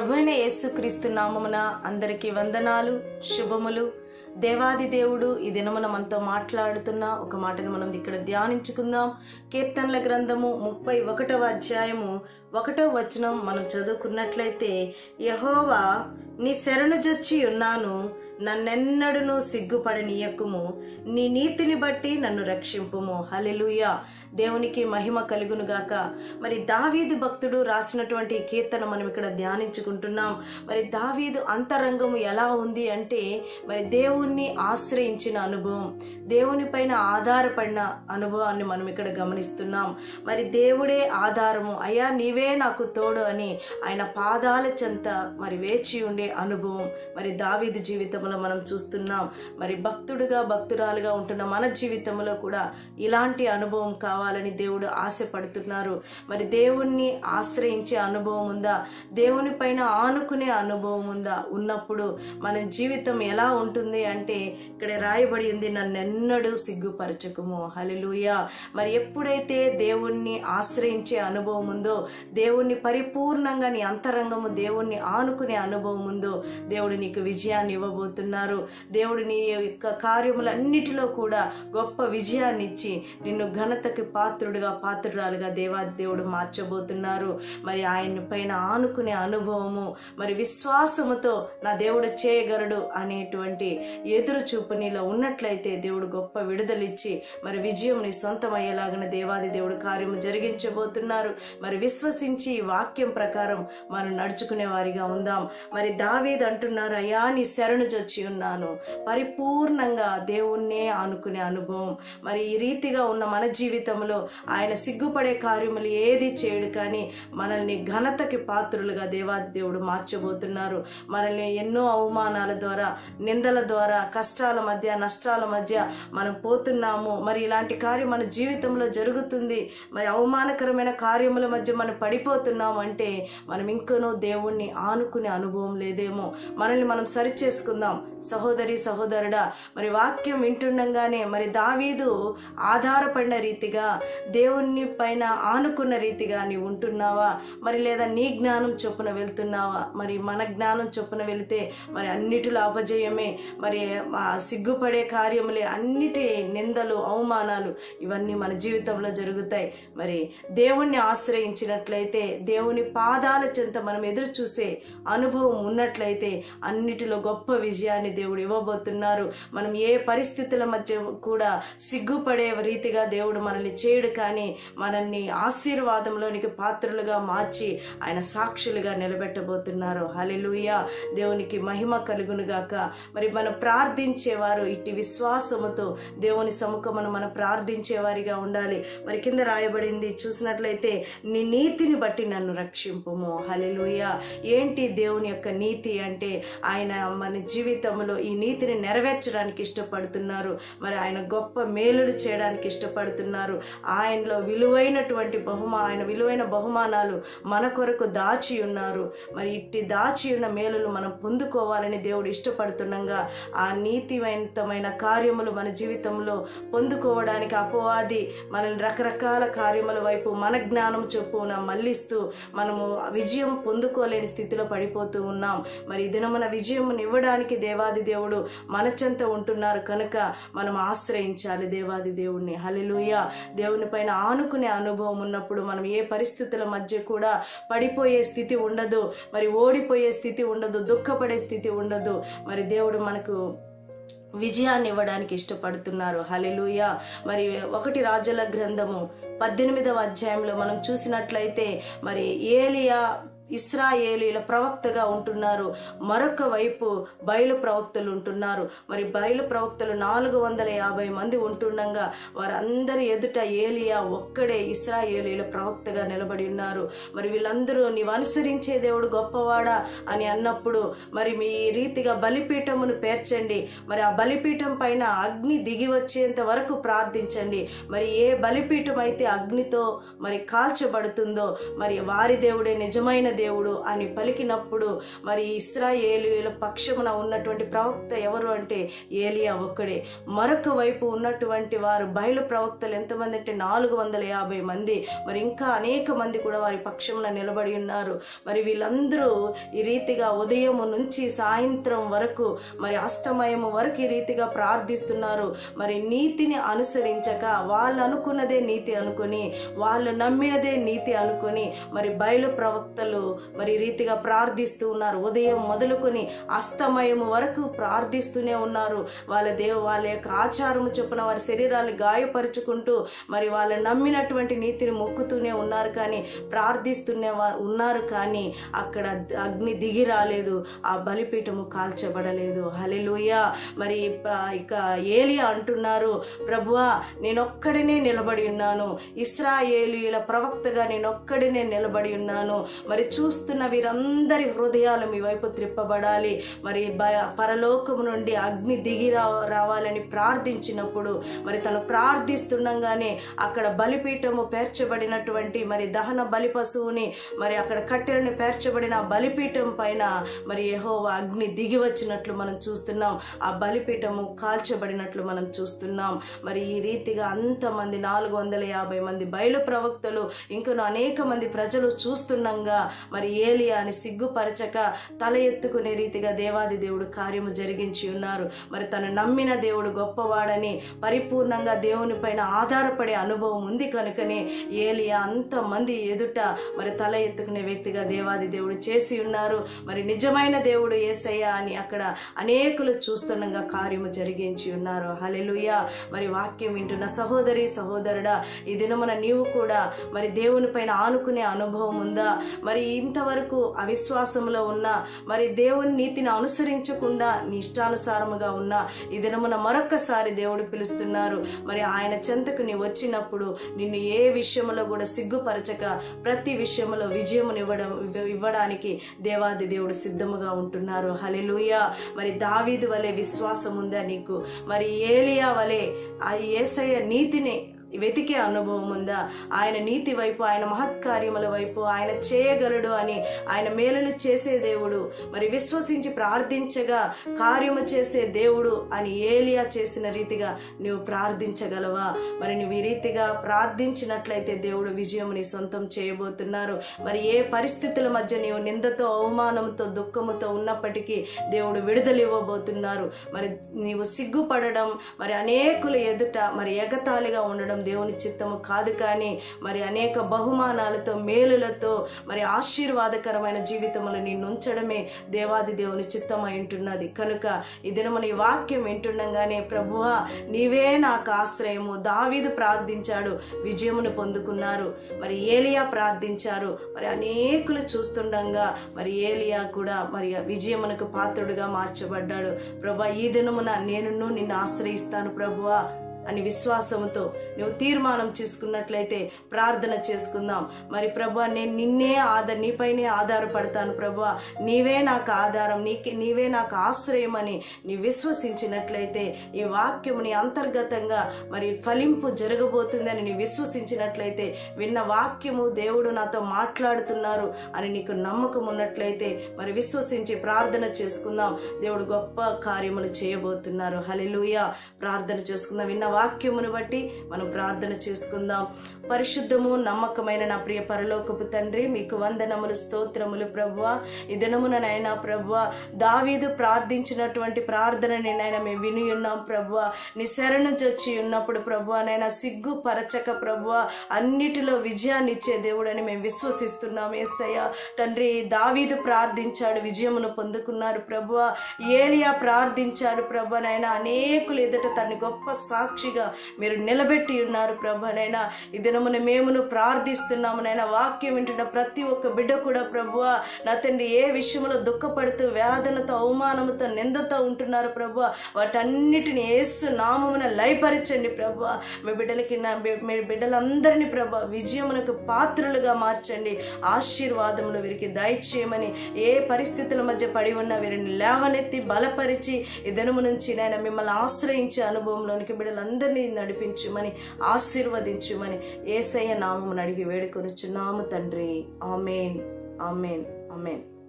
ప్రభు యేసుక్రీస్తు నామమున అందరికీ వందనాలు శుభములు. దేవాది దేవుడు ఈ దినమున మనతో మాట్లాడుతున్న ఒక మాటను మనం ఇక్కడ ధ్యానించుకుందాం. కీర్తనల గ్రంథము ముప్పై ఒకటవ అధ్యాయము ఒకటవ వచనం మనం చదువుకున్నట్లయితే యహోవా నీ శరణుజొచ్చి ఉన్నాను నన్నెన్నడును సిగ్గుపడనీయకుము. నీ నీతిని బట్టి నన్ను రక్షింపుము. హలెలుయా దేవునికి మహిమ కలుగునుగాక మరి దావీదు భక్తుడు రాసినటువంటి కీర్తన మనం ఇక్కడ ధ్యానించుకుంటున్నాం. మరి దావీదు అంతరంగము ఎలా ఉంది అంటే మరి దేవుణ్ణి ఆశ్రయించిన అనుభవం దేవుని పైన ఆధారపడిన అనుభవాన్ని మనం ఇక్కడ గమనిస్తున్నాం. మరి దేవుడే ఆధారము. అయ్యా నీవే నాకు తోడు అని ఆయన పాదాల చెంత మరి వేచి ఉండే అనుభవం. మరి దావీదు జీవితంలో మనం చూస్తున్నాం. మరి భక్తుడుగా భక్తురాలుగా ఉంటున్న మన జీవితంలో కూడా ఇలాంటి అనుభవం కావాలని దేవుడు ఆశపడుతున్నారు. మరి దేవుణ్ణి ఆశ్రయించే అనుభవం ఉందా? దేవుని పైన ఆనుకునే అనుభవం ఉందా? ఉన్నప్పుడు మన జీవితం ఎలా ఉంటుంది అంటే ఇక్కడ రాయబడి ఉంది నన్నెన్నడూ సిగ్గుపరచకము. హలిలుయ మరి ఎప్పుడైతే దేవుణ్ణి ఆశ్రయించే అనుభవం ఉందో దేవుణ్ణి పరిపూర్ణంగా నీ అంతరంగము దేవుణ్ణి ఆనుకునే అనుభవం ఉందో దేవుడు నీకు విజయాన్ని ఇవ్వబోతున్నారు. దేవుడు నీ యొక్క కార్యములన్నిటిలో కూడా గొప్ప విజయాన్ని ఇచ్చి నిన్ను ఘనతకి పాత్రుడుగా పాత్రురాలుగా దేవాది దేవుడు మార్చబోతున్నారు. మరి ఆయన పైన ఆనుకునే అనుభవము మరి విశ్వాసముతో నా దేవుడు చేయగలడు అనేటువంటి ఎదురు చూపు నీలో ఉన్నట్లయితే దేవుడు గొప్ప విడుదలిచ్చి మరి విజయం నీ సొంతం అయ్యేలాగిన దేవాది దేవుడు కార్యము జరిగించబోతున్నారు. మరి విశ్వసించి వాక్యం ప్రకారం మనం నడుచుకునే వారిగా ఉందాం. మరి దా దావీద్ అంటున్నారు అయ్యా నీ శరణు జొచ్చి ఉన్నాను. పరిపూర్ణంగా దేవుణ్ణే ఆనుకునే అనుభవం. మరి ఈ రీతిగా ఉన్న మన జీవితంలో ఆయన సిగ్గుపడే కార్యములు ఏది చేయడు కానీ మనల్ని ఘనతకి పాత్రులుగా దేవాదేవుడు మార్చబోతున్నారు. మనల్ని ఎన్నో అవమానాల ద్వారా నిందల ద్వారా కష్టాల మధ్య నష్టాల మధ్య మనం పోతున్నాము. మరి ఇలాంటి కార్యం మన జీవితంలో జరుగుతుంది. మరి అవమానకరమైన కార్యముల మధ్య మనం పడిపోతున్నాము అంటే మనం ఇంకనూ దేవుణ్ణి ఆనుకునే అనుభవం లేదు. లేదేమో. మనల్ని మనం సరిచేసుకుందాం. సహోదరి సహోదరుడా మరి వాక్యం వింటుండగానే మరి దావీదు ఆధారపడిన రీతిగా దేవుణ్ణి పైన ఆనుకున్న రీతిగా నీవు ఉంటున్నావా? మరి లేదా నీ జ్ఞానం చొప్పున వెళ్తున్నావా? మరి మన జ్ఞానం చొప్పున వెళితే మరి అన్నిటిలో అపజయమే మరి సిగ్గుపడే కార్యములే అన్నిటి నిందలు అవమానాలు ఇవన్నీ మన జీవితంలో జరుగుతాయి. మరి దేవుణ్ణి ఆశ్రయించినట్లయితే దేవుని పాదాల చెంత మనం ఎదురు చూసే అనుభవం ఉన్నట్లయితే అన్నిటిలో గొప్ప విజయాన్ని దేవుడు ఇవ్వబోతున్నారు. మనం ఏ పరిస్థితుల మధ్య కూడా సిగ్గుపడే రీతిగా దేవుడు మనల్ని చేయడు కానీ మనల్ని ఆశీర్వాదంలోనికి పాత్రలుగా మార్చి ఆయన సాక్షులుగా నిలబెట్టబోతున్నారు. హలెలుయ దేవునికి మహిమ కలుగునుగాక. మరి మనం ప్రార్థించేవారు ఇట్టి విశ్వాసముతో దేవుని సముఖమును మనం ప్రార్థించేవారిగా ఉండాలి. మరి కింద రాయబడింది చూసినట్లయితే నీ నీతిని బట్టి నన్ను రక్షింపము. హలెలుయ ఏంటి దేవుని యొక్క నీ నీతి అంటే ఆయన మన జీవితంలో ఈ నీతిని నెరవేర్చడానికి ఇష్టపడుతున్నారు. మరి ఆయన గొప్ప మేలులు చేయడానికి ఇష్టపడుతున్నారు. ఆయనలో విలువైనటువంటి బహుమా ఆయన విలువైన బహుమానాలు మన కొరకు దాచి ఉన్నారు. మరి ఇట్టి దాచి ఉన్న మేలులు మనం పొందుకోవాలని దేవుడు ఇష్టపడుతుండగా ఆ నీతివంతమైన కార్యములు మన జీవితంలో పొందుకోవడానికి అపవాది మనల్ని రకరకాల కార్యముల వైపు మన జ్ఞానం చొప్పున మళ్ళిస్తూ మనము విజయం పొందుకోలేని స్థితిలో పడిపోతూ ఉన్నాం. మరి ఈ దినమున విజయం ఇవ్వడానికి దేవాది దేవుడు మనచెంత ఉంటున్నారు కనుక మనం ఆశ్రయించాలి దేవాది దేవుణ్ణి. హలిలుయ దేవుని పైన ఆనుకునే అనుభవం ఉన్నప్పుడు మనం ఏ పరిస్థితుల మధ్య కూడా పడిపోయే స్థితి ఉండదు. మరి ఓడిపోయే స్థితి ఉండదు. దుఃఖపడే స్థితి ఉండదు. మరి దేవుడు మనకు విజయాన్ని ఇవ్వడానికి ఇష్టపడుతున్నారు. హలెలుయ మరి ఒకటి రాజుల గ్రంథము పద్దెనిమిదవ అధ్యాయంలో మనం చూసినట్లయితే మరి ఏలియా ఇస్రాయేలీల ప్రవక్తగా ఉంటున్నారు. మరొక వైపు బయలు ప్రవక్తలు ఉంటున్నారు. మరి బయలు ప్రవక్తలు నాలుగు వందల యాభై మంది ఉంటుండగా వారందరి ఎదుట ఏలియా ఒక్కడే ఇస్రాయేలీల ప్రవక్తగా నిలబడి ఉన్నారు. మరి వీళ్ళందరూ నీవు అనుసరించే దేవుడు గొప్పవాడా అని అన్నప్పుడు మరి మీ రీతిగా బలిపీఠమును పేర్చండి. మరి ఆ బలిపీఠం పైన అగ్ని దిగి వచ్చేంత వరకు ప్రార్థించండి. మరి ఏ బలిపీఠం అయితే అగ్నితో మరి కాల్చబడుతుందో మరి వారి దేవుడే నిజమైన దేవుడు అని పలికినప్పుడు మరి ఇస్రాయేలీల పక్షమున ఉన్నటువంటి ప్రవక్త ఎవరు అంటే ఏలియా ఒక్కడే. మరొక వైపు ఉన్నటువంటి వారు బయలు ప్రవక్తలు ఎంతమంది అంటే నాలుగు వందల యాభై మంది. మరి ఇంకా అనేక మంది కూడా వారి పక్షమున నిలబడి ఉన్నారు. మరి వీళ్ళందరూ ఈ రీతిగా ఉదయం నుంచి సాయంత్రం వరకు మరి అస్తమయం వరకు ఈ రీతిగా ప్రార్థిస్తున్నారు. మరి నీతిని అనుసరించక వాళ్ళు అనుకున్నదే నీతి అనుకొని వాళ్ళు నమ్మినదే నీతి అనుకొని మరి బయలు ప్రవక్తలు మరి రీతిగా ప్రార్థిస్తూ ఉన్నారు. ఉదయం మొదలుకొని అస్తమయము వరకు ప్రార్థిస్తూనే ఉన్నారు. వాళ్ళ దేవ వాళ్ళ యొక్క ఆచారము చొప్పున వారి శరీరాలు గాయపరుచుకుంటూ మరి వాళ్ళు నమ్మినటువంటి నీతిని మొక్కుతూనే ఉన్నారు కానీ ప్రార్థిస్తూనే ఉన్నారు కానీ అక్కడ అగ్ని దిగి రాలేదు. ఆ బలిపీఠము కాల్చబడలేదు. హలెలుయ మరి ఇక ఏలియా అంటున్నారు ప్రభువా నేనొక్కడినే నిలబడి ఉన్నాను. ఇస్రాయేలీల ప్రవక్తగా నేనొక్కడినే నిలబడి ఉన్నాను. మరి చూస్తున్న వీరందరి హృదయాలు మీ వైపు త్రిప్పబడాలి. మరి బ- పరలోకము నుండి అగ్ని దిగి రావాలని ప్రార్థించినప్పుడు మరి తను ప్రార్థిస్తుండగానే అక్కడ బలిపీఠము పేర్చబడినటువంటి మరి దహన బలి పశువుని మరి అక్కడ కట్టెలను పేర్చబడిన బలిపీఠం పైన మరి ఏహో అగ్ని దిగి వచ్చినట్లు మనం చూస్తున్నాం. ఆ బలిపీఠము కాల్చబడినట్లు మనం చూస్తున్నాం. మరి ఈ రీతిగా అంతమంది నాలుగు వందల యాభై మంది బయలు ప్రవక్తలు ఇంకను అనేక మంది ప్రజలు చూస్తుండగా మరి ఏలియాని సిగ్గుపరచక తల ఎత్తుకునే రీతిగా దేవాది దేవుడు కార్యము జరిగించి ఉన్నారు. మరి తను నమ్మిన దేవుడు గొప్పవాడని పరిపూర్ణంగా దేవుని పైన ఆధారపడే అనుభవం ఉంది కనుకనే ఏలియా అంతమంది ఎదుట మరి తల ఎత్తుకునే వ్యక్తిగా దేవాది దేవుడు చేసి ఉన్నారు. మరి నిజమైన దేవుడు ఏసయ్య అని అక్కడ అనేకులు చూస్తుండగా కార్యము జరిగించి ఉన్నారు. హలెలుయ మరి వాక్యం వింటున్న సహోదరి సహోదరుడా ఈ దినమున నీవు కూడా మరి దేవుని పైన ఆనుకునే అనుభవం ఉందా? మరి ఇంతవరకు అవిశ్వాసంలో ఉన్నా మరి దేవుని నీతిని అనుసరించకుండా నీ ఇష్టానుసారముగా ఉన్నా ఈ దినమున మరొక్కసారి దేవుడు పిలుస్తున్నారు. మరి ఆయన చెంతకు నీ వచ్చినప్పుడు నిన్ను ఏ విషయంలో కూడా సిగ్గుపరచక ప్రతి విషయంలో విజయమునివ్వడం ఇవ్వడానికి దేవాది దేవుడు సిద్ధముగా ఉంటున్నారు. హలెలూయ మరి దావీదు వలె విశ్వాసం ఉందా నీకు? మరి ఏలియా వలె ఆ ఏసయ్య నీతిని వెతికే అనుభవం ఉందా? ఆయన నీతి వైపు ఆయన మహత్కార్యముల వైపు ఆయన చేయగలడు అని ఆయన మేలులు చేసే దేవుడు. మరి విశ్వసించి ప్రార్థించగా కార్యము చేసే దేవుడు అని ఏలియా చేసిన రీతిగా నువ్వు ప్రార్థించగలవా? మరి నువ్వు ఈ రీతిగా ప్రార్థించినట్లయితే దేవుడు విజయం నీ సొంతం చేయబోతున్నారు. మరి ఏ పరిస్థితుల మధ్య నీవు నిందతో అవమానంతో దుఃఖముతో ఉన్నప్పటికీ దేవుడు విడుదల ఇవ్వబోతున్నారు. మరి నీవు సిగ్గుపడడం మరి అనేకుల ఎదుట మరి ఎగతాళిగా ఉండడం దేవుని చిత్తము కాదు కానీ మరి అనేక బహుమానాలతో మేలులతో మరి ఆశీర్వాదకరమైన జీవితములు నిన్ను ఉంచడమే దేవాది దేవుని చిత్తమై ఉంటున్నది. కనుక ఈ దినమున ఈ వాక్యం వింటుండగానే ప్రభువా నీవే నాకు ఆశ్రయము. దావీదు ప్రార్థించాడు విజయమును పొందుకున్నారు. మరి ఏలియా ప్రార్థించారు. మరి అనేకులు చూస్తుండగా మరి ఏలియా కూడా మరి విజయమునకు పాత్రుడుగా మార్చబడ్డాడు. ప్రభా ఈ దినమున నేనును నిన్ను ఆశ్రయిస్తాను ప్రభువా. అని విశ్వాసంతో నువ్వు తీర్మానం చేసుకున్నట్లయితే ప్రార్థన చేసుకుందాం. మరి ప్రభా నేను నిన్నే ఆధార్ నీపైనే ఆధారపడతాను ప్రభా. నీవే నాకు ఆధారం నీకే నీవే నాకు ఆశ్రయం అని నీ విశ్వసించినట్లయితే ఈ వాక్యముని అంతర్గతంగా మరి ఫలింపు జరగబోతుందని నీ విశ్వసించినట్లయితే విన్న వాక్యము దేవుడు నాతో మాట్లాడుతున్నారు అని నీకు నమ్మకం ఉన్నట్లయితే మరి విశ్వసించి ప్రార్థన చేసుకుందాం. దేవుడు గొప్ప కార్యములు చేయబోతున్నారు. హలెలూయ ప్రార్థన చేసుకుందాం. విన్న వాక్యమును బట్టి మనం ప్రార్థన చేసుకుందాం. పరిశుద్ధము నమ్మకమైన నా ప్రియ పరలోకపు తండ్రి మీకు వందనములు స్తోత్రములు ప్రభువ. ఈ దినముననైనా ప్రభువ దావీదు ప్రార్థించినటువంటి ప్రార్థనని నైనా మేము విని ఉన్నాం ప్రభువ. నీ శరణు చొచ్చి ఉన్నప్పుడు ప్రభువ నైనా సిగ్గు పరచక ప్రభువ అన్నిటిలో విజయాన్ని ఇచ్చే దేవుడని మేము విశ్వసిస్తున్నాం ఏసయ్య. తండ్రి దావీదు ప్రార్థించాడు విజయమును పొందుకున్నాడు ప్రభువ. ఏలియా ప్రార్థించాడు ప్రభు నైనా అనేకులు ఎదుట తన గొప్ప సాక్షి సాక్షిగా మీరు నిలబెట్టి ఉన్నారు ప్రభు నైనా ఈ దినమున మేమును ప్రార్థిస్తున్నాము నైనా వాక్యం వింటున్న ప్రతి ఒక్క బిడ్డ కూడా ప్రభువ నా తండ్రి ఏ విషయంలో దుఃఖపడుతూ వేదనతో అవమానముతో నిందతో ఉంటున్నారు ప్రభు వాటన్నిటిని ఏసు నామమున లయపరచండి ప్రభు మీ బిడ్డలకి నా మీ బిడ్డలందరినీ ప్రభు విజయమునకు పాత్రులుగా మార్చండి. ఆశీర్వాదములు వీరికి దయచేయమని ఏ పరిస్థితుల మధ్య పడి ఉన్న వీరిని లేవనెత్తి బలపరిచి ఈ దినము నుంచి నేను మిమ్మల్ని ఆశ్రయించే అనుభవంలోనికి అందరినీ నడిపించుమని ఆశీర్వదించుమని ఏసయ్య నామం అడిగి వేడుకొనుచున్నాము తండ్రి. ఆమెన్. ఆమెన్. ఆమెన్.